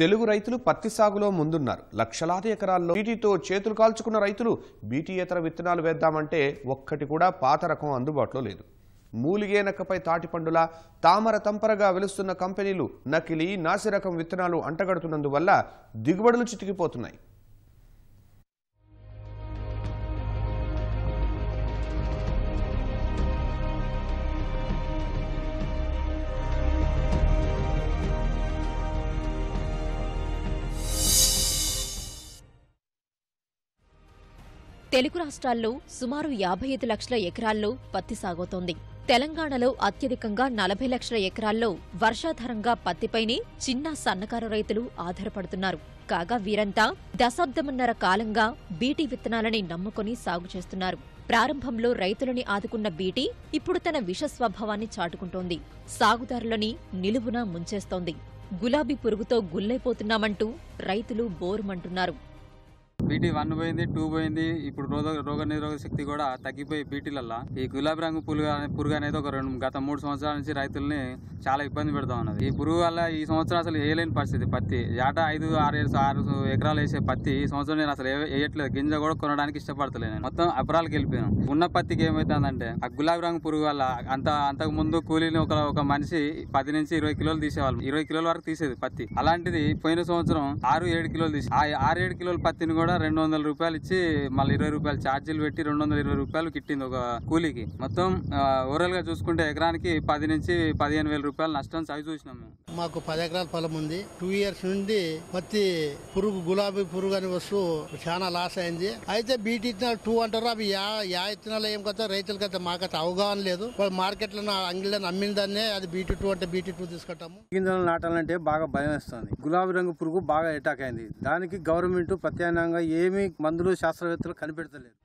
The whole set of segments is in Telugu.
తెలుగు రైతులు పత్తి సాగులో ముందున్నారు. లక్షలాది ఎకరాల్లో బీటీతో చేతులు కాల్చుకున్న రైతులు బీటీయేతర విత్తనాలు వేద్దామంటే ఒక్కటి కూడా పాత రకం అందుబాటులో లేదు. మూలిగేనకపై తాటిపండులా తామర తంపరగా వెలుస్తున్న కంపెనీలు నకిలీ నాసిరకం విత్తనాలు అంటగడుతున్నందువల్ల దిగుబడులు చితికిపోతున్నాయి. తెలుగు రాష్ట్రాల్లో సుమారు యాభై ఐదు లక్షల ఎకరాల్లో పత్తి సాగవుతోంది తెలంగాణలో అత్యధికంగా నలభై లక్షల ఎకరాల్లో వర్షాధారంగా పత్తిపైనే చిన్న సన్నకారు రైతులు ఆధారపడుతున్నారు. కాగా వీరంతా దశాబ్దమున్నర కాలంగా బీటీ విత్తనాలని నమ్ముకొని సాగు చేస్తున్నారు. ప్రారంభంలో రైతులని ఆదుకున్న బీటీ ఇప్పుడు తన విష స్వభావాన్ని చాటుకుంటోంది. సాగుదారులని నిలువున ముంచేస్తోంది. గులాబీ పురుగుతో గుల్లైపోతున్నామంటూ రైతులు బోరుమంటున్నారు. బీటీ వన్ పోయింది టూ పోయింది. ఇప్పుడు రోగ రోగ నిరోధక శక్తి కూడా తగ్గిపోయి బీటీలల్లా ఈ గులాబీ రంగు పురుగు పురుగు అనేది ఒక రెండు గత మూడు సంవత్సరాల నుంచి రైతుల్ని చాలా ఇబ్బంది పెడతా ఉన్నది. ఈ పురుగు వల్ల ఈ సంవత్సరం అసలు వేయలేని పరిస్థితి. పత్తి ఏటా ఐదు ఆరు ఆరు ఎకరాలు వేసే పత్తి ఈ సంవత్సరం నేను అసలు వేయట్లేదు. గింజ కూడా కొనడానికి ఇష్టపడతలేను మొత్తం అపరాలకు వెళ్ళిపోయాను. ఉన్న పత్తికి ఏమవుతుందంటే ఆ గులాబీ రంగు పురుగు వల్ల అంత అంతకు ముందు కూలీని ఒక ఒక మనిషి పది నుంచి ఇరవై కిలోలు తీసేవాళ్ళు. ఇరవై కిలోల వరకు తీసేది పత్తి. అలాంటిది పోయిన సంవత్సరం ఆరు ఏడు కిలోలు తీసి ఆ ఆరు ఏడు కిలోల పత్తిని కూడా రెండు వందల రూపాయలు ఇచ్చి మళ్ళీ ఇరవై రూపాయలు ఛార్జీలు పెట్టి రెండు వందల ఇరవై రూపాయలు కిట్టింది ఒక కూలీకి. మొత్తం ఓవరాల్గా చూసుకుంటే ఎకరానికి పది నుంచి పదిహేను వేల రూపాయలు నష్టం చవి చూసినాం మేము. మాకు పది ఎకరాల పొలం ఉంది. టూ ఇయర్స్ నుండి పత్తి పురుగు గులాబీ పురుగు అనే వస్తువు చాలా లాస్ అయింది. అయితే బీటీ ఇత్తనాలు టూ అంటారు. అవి యా యా ఇత్తనాలు ఏం కదా రైతులకి అయితే మాకైతే అవగాహన లేదు. వాళ్ళు మార్కెట్లో అంగిల్లో అమ్మిన దాన్నే అది బీటీ టూ అంటే బీటీ టూ తీసుకుంటాము. గింజలు నాటాలంటే బాగా భయం వేస్తుంది. గులాబీ రంగు పురుగు బాగా అటాక్ అయింది. దానికి గవర్నమెంట్ ప్రత్యామ్నాయంగా ఏమీ మందులు శాస్త్రవేత్తలు కనిపెడతలేదు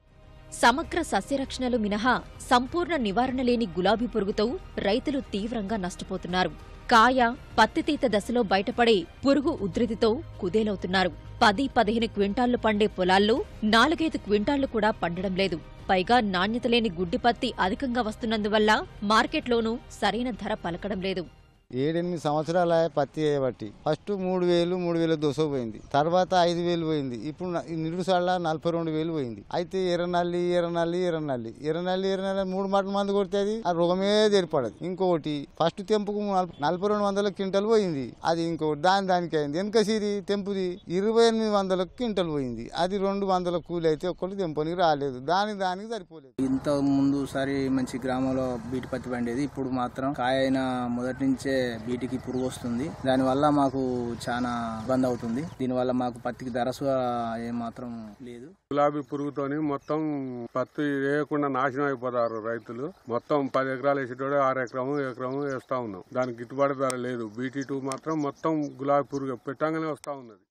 సమగ్ర సస్యరక్షణలు మినహా సంపూర్ణ నివారణ లేని గులాబీ పురుగుతో రైతులు తీవ్రంగా నష్టపోతున్నారు. కాయ పత్తితీత దశలో బయటపడే పురుగు ఉధృతితో కుదేలవుతున్నారు. పది పదిహేను క్వింటాళ్ళు పండే పొలాల్లో నాలుగైదు క్వింటాళ్ళు కూడా పండడం లేదు. పైగా నాణ్యత లేని గుడ్డి పత్తి అధికంగా వస్తున్నందువల్ల మార్కెట్లోనూ సరైన ధర పలకడం లేదు. ఏడెనిమిది సంవత్సరాల పత్తి చేయబట్టి. ఫస్ట్ మూడు వేలు మూడు వేల దోస పోయింది. తర్వాత ఐదు వేలు పోయింది. ఇప్పుడు న- నిరుసాళ్ళ నలభై రెండు వేలు పోయింది. అయితే ఎర్రనల్లి ఎర్రనల్లి ఎర్రనల్లి. ఎర్రనల్లి ఎర్రనల్లి మూడు మాటల మంది కొడితే ఆ రోగమే ఏర్పడదు. ఇంకొకటి ఫస్ట్ తెంపుకు నలభై రెండు వందల క్వింటల్ పోయింది. అది ఇంకోటి దాని దానికి అయింది. వెనక సీరి తెంపుది? ఇరవై ఎనిమిది వందల క్వింటల్ పోయింది. అది రెండు వందల కూలి అయితే ఒక్కటి తెంపనికి రాలేదు. దాని దానికి సరిపోలేదు. ఇంత ముందు సారి మంచి గ్రామంలో బీటి పత్తి పండేది. ఇప్పుడు మాత్రం కాయ మొదటి నుంచే బీటికి పురుగు వస్తుంది. దానివల్ల మాకు చాలా ఇబ్బంది అవుతుంది. దీనివల్ల మాకు పత్తికి ధరసు ఏం మాత్రం లేదు. గులాబీ పురుగుతోని మొత్తం పత్తి వేయకుండా నాశనం అయిపోతారు రైతులు. మొత్తం పది ఎకరాలు వేసేటోడు ఆరు ఎకరము ఎకరము వేస్తా ఉన్నాం. దానికి గిట్టుబాటు ధర లేదు. బీటీ టూ మాత్రం మొత్తం గులాబీ పురుగు పెట్టంగానే వస్తా ఉన్నది.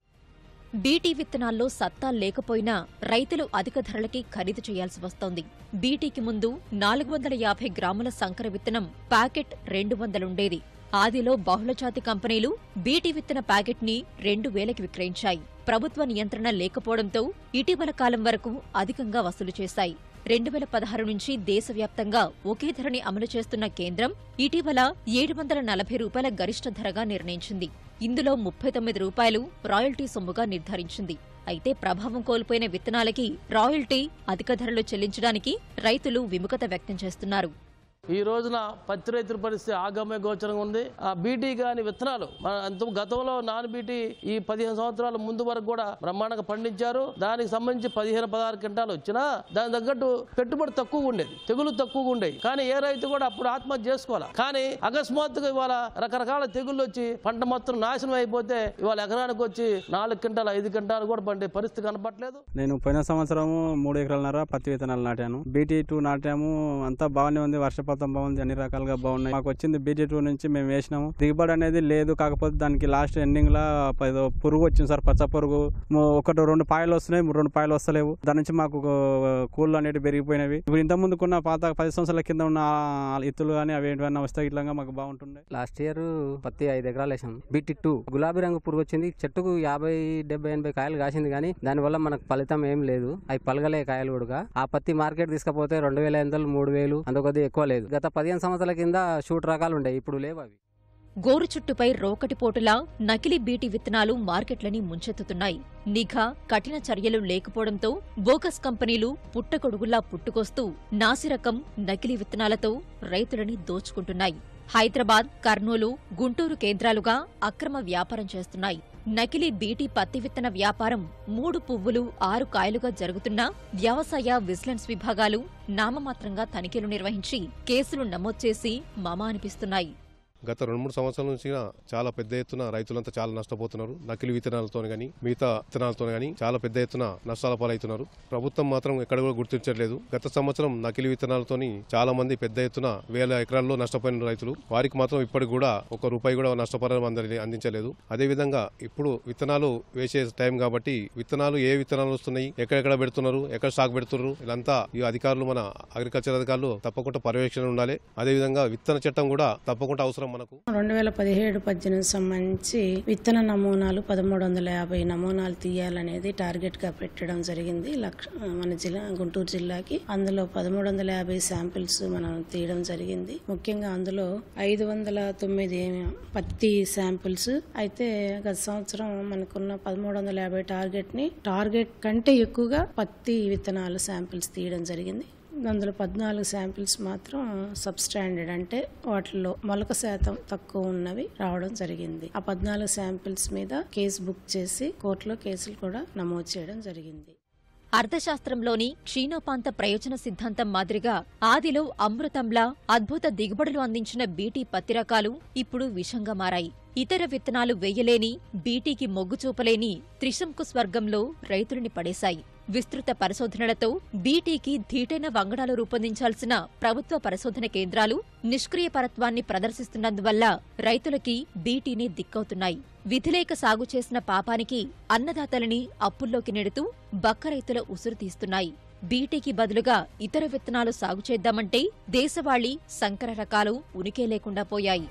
బీటీ విత్తనాల్లో సత్తా లేకపోయినా రైతులు అధిక ధరలకి ఖరీదు చేయాల్సి వస్తోంది. బీటీకి ముందు నాలుగు వందల యాభై గ్రాముల సంకర విత్తనం ప్యాకెట్ రెండు వందలుండేది. ఆదిలో బహుళజాతి కంపెనీలు బీటీ విత్తన ప్యాకెట్ని రెండు వేలకి విక్రయించాయి. ప్రభుత్వ నియంత్రణ లేకపోవడంతో ఇటీవల కాలం వరకు అధికంగా వసూలు చేశాయి. రెండు వేల పదహారు నుంచి దేశవ్యాప్తంగా ఒకే ధరని అమలు చేస్తున్న కేంద్రం ఇటీవల ఏడు వందల నలభై రూపాయల గరిష్ట ధరగా నిర్ణయించింది. ఇందులో ముప్పై తొమ్మిది రూపాయలు రాయల్టీ సొమ్ముగా నిర్ధారించింది. అయితే ప్రభావం కోల్పోయిన విత్తనాలకి రాయల్టీ అధిక ధరలు చెల్లించడానికి రైతులు విముఖత వ్యక్తం చేస్తున్నారు. ఈ రోజున పత్తి రైతుల పరిస్థితి ఆగమ్య గోచరంగా ఉంది. ఆ బీటీ గాని విత్తనాలు మన అంత గతంలో నాన్ బీటీ ఈ పదిహేను సంవత్సరాల ముందు వరకు కూడా బ్రహ్మాండంగా పండించారు. దానికి సంబంధించి పదిహేను పదహారు క్వింటాలు వచ్చినా దాని తగ్గట్టు పెట్టుబడి తక్కువగా ఉండేది తెగులు తక్కువగా ఉండేవి కానీ ఏ రైతు కూడా అప్పుడు ఆత్మహత్య చేసుకోవాలి? కానీ అకస్మాత్తుగా ఇవాళ రకరకాల తెగుళ్ళు వచ్చి పంట మొత్తం నాశనం అయిపోతే ఇవాళ ఎకరానికి వచ్చి నాలుగు క్వింటాలు ఐదు క్వింటాలు కూడా పండే పరిస్థితి కనపట్లేదు నేను పోయిన సంవత్సరము మూడు ఎకరాలన్నర పత్తి విత్తనాలు నాటాను. బీటీ టూ నాటాము అంతా బాగానే ఉంది వర్షపాతం మొత్తం బాగుంది అన్ని రకాలుగా బాగున్నాయి. మాకు వచ్చింది బీటీ టూ నుంచి మేము వేసినాము. దిగుబడి అనేది లేదు కాకపోతే దానికి లాస్ట్ ఎండింగ్ లా పురుగు వచ్చింది సార్ పచ్చ పురుగు. ఒకటి రెండు పాయలు వస్తున్నాయి రెండు పాయలు వస్తలేవు. దాని నుంచి మాకు కూళ్ళు అనేవి పెరిగిపోయినవి. ఇప్పుడు ఇంత ముందుకున్న పాత పది సంవత్సరాల కింద ఉన్న ఇత్తులు కానీ అవి ఏంటివన్నా వస్తే ఇట్లా మాకు బాగుంటుండే. లాస్ట్ ఇయర్ పత్తి ఐదు ఎకరాలు వేసాం. బీటీ టూ గులాబీ రంగు పురుగు వచ్చింది. చెట్టుకు యాభై డెబ్బై ఎనభై కాయలు కాసింది కానీ దానివల్ల మనకు ఫలితం ఏం లేదు. అవి పలగలే కాయలు కూడా ఆ పత్తి మార్కెట్ తీసుకపోతే రెండు వేల ఐదు మూడు వేలు అందుకొద్ది ఎక్కువ లేదు. గత పదిహేను సంవత్సరాల కింద షూట్ రకాలు ఉండేవి ఇప్పుడు లేవు అవి. గోరుచుట్టుపై రోకటిపోటులా నకిలీ బీటీ విత్తనాలు మార్కెట్లని ముంచెత్తుతున్నాయి. నిఘా కఠిన చర్యలు లేకపోవడంతో బోకస్ కంపెనీలు పుట్టగొడుగుల్లా పుట్టుకొస్తూ నాసిరకం నకిలీ విత్తనాలతో రైతులని దోచుకుంటున్నాయి. హైదరాబాద్ కర్నూలు గుంటూరు కేంద్రాలుగా అక్రమ వ్యాపారం చేస్తున్నాయి. నకిలీ బీటీ పత్తి విత్తన వ్యాపారం మూడు పువ్వులు ఆరు కాయలుగా జరుగుతున్నా వ్యవసాయ విజిలెన్స్ విభాగాలు నామమాత్రంగా తనిఖీలు నిర్వహించి కేసులు నమోదు చేసి మమ అనిపిస్తున్నాయి. గత రెండు మూడు సంవత్సరాల నుంచి చాలా పెద్ద ఎత్తున రైతులంతా చాలా నష్టపోతున్నారు. నకిలీ విత్తనాలతో గానీ మిగతా విత్తనాలతో గానీ చాలా పెద్ద ఎత్తున నష్టాల పాలవుతున్నారు. ప్రభుత్వం మాత్రం ఎక్కడ కూడా గుర్తించట్లేదు. గత సంవత్సరం నకిలీ విత్తనాలతోని చాలా మంది పెద్ద ఎత్తున వేల ఎకరాల్లో నష్టపోయిన రైతులు. వారికి మాత్రం ఇప్పటికి కూడా ఒక రూపాయి కూడా నష్టపరిహారం అందని అందించలేదు. అదేవిధంగా ఇప్పుడు విత్తనాలు వేసే టైం కాబట్టి విత్తనాలు ఏ విత్తనాలు వస్తున్నాయి ఎక్కడెక్కడ పెడుతున్నారు ఎక్కడ స్టాక్ పెడుతున్నారు ఇదంతా ఈ అధికారులు మన అగ్రికల్చర్ అధికారులు తప్పకుండా పర్యవేక్షణ ఉండాలి. అదేవిధంగా విత్తన చట్టం కూడా తప్పకుండా అవసరం. మనకు? రెండు వేల పదిహేడు పద్దెనిమిది సంబంధించి విత్తన నమూనాలు పదమూడు వందల యాభై నమూనాలు తీయాలనేది టార్గెట్గా పెట్టడం జరిగింది. లక్ష మన జిల్లా గుంటూరు జిల్లాకి. అందులో పదమూడు వందల యాభై శాంపిల్స్ మనం తీయడం జరిగింది. ముఖ్యంగా అందులో ఐదు వందల తొమ్మిది పత్తి శాంపిల్స్. అయితే గత సంవత్సరం మనకున్న పదమూడు వందల యాభై టార్గెట్ని టార్గెట్ కంటే ఎక్కువగా పత్తి విత్తనాలు శాంపిల్స్ తీయడం జరిగింది. అందులో పద్నాలుగు శాంపిల్స్ మాత్రం సబ్ స్టాండర్డ్ అంటే వాటిలో మొలక శాతం తక్కువ ఉన్నవి రావడం జరిగింది. ఆ పద్నాలుగు శాంపిల్స్ మీద కేసు బుక్ చేసి కోర్టులో కేసులు కూడా నమోదు చేయడం జరిగింది. అర్థశాస్త్రంలోని క్షీణోపాంత ప్రయోజన సిద్ధాంతం మాదిరిగా ఆదిలో అమృతంలా అద్భుత దిగుబడులు అందించిన బీటీ పత్తి రకాలు ఇప్పుడు విషంగా మారాయి. ఇతర విత్తనాలు వేయలేని బీటీకి మొగ్గు చూపలేని త్రిశంకు స్వర్గంలో రైతులని పడేశాయి. విస్తృత పరిశోధనలతో బీటీకి ధీటైన వంగడాలు రూపొందించాల్సిన ప్రభుత్వ పరిశోధన కేంద్రాలు నిష్క్రియపరత్వాన్ని ప్రదర్శిస్తున్నందువల్ల రైతులకి బీటీనే దిక్కవుతున్నాయి. విధిలేక సాగు చేసిన పాపానికి అన్నదాతలని అప్పుల్లోకి నెడుతూ బక్క రైతుల ఉసురు తీస్తున్నాయి. బీటీకి బదులుగా ఇతర విత్తనాలు సాగు చేద్దామంటే దేశవాళీ సంకర రకాలు ఉనికే లేకుండా పోయాయి.